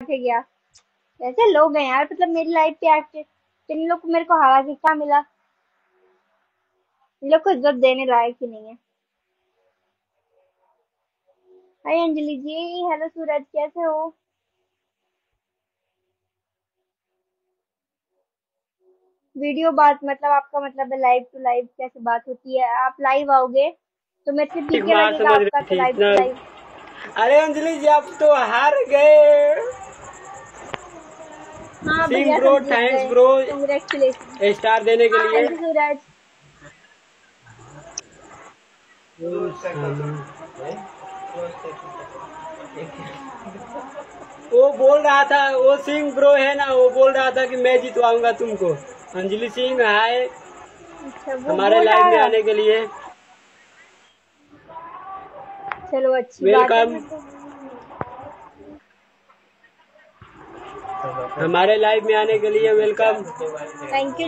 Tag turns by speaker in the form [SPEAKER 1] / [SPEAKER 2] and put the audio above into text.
[SPEAKER 1] गया। ऐसे लोग हैं यार मतलब मेरी लाइफ पे आके इन लोग को मेरे को हरा के क्या मिला इन लोग को इज़्ज़त देने लायक ही नहीं है। हाय अंजलि जी हेलो सूरज कैसे हो? वीडियो बात मतलब आपका मतलब है लाइव टू लाइव कैसे बात होती है? आप लाइव आओगे तो मेरे से ठीक
[SPEAKER 2] ठीक
[SPEAKER 1] लगेगा आपका लाइव टू लाइव
[SPEAKER 2] अरे अंजलि जी आप तो हार गए।
[SPEAKER 1] हाँ
[SPEAKER 2] Singh bro thanks bro star देने के
[SPEAKER 1] हाँ
[SPEAKER 2] लिए।
[SPEAKER 1] सूरज।
[SPEAKER 2] वो बोल रहा था वो सिंह ब्रो है ना वो बोल रहा था कि मैं जितवाऊँगा तुमको। अंजलि सिंह हाय।
[SPEAKER 1] अच्छा
[SPEAKER 2] हमारे लाइव में आने के लिए।
[SPEAKER 1] चलो अच्छी
[SPEAKER 2] वेलकम हमारे लाइव में आने के लिए वेलकम
[SPEAKER 1] थैंक यू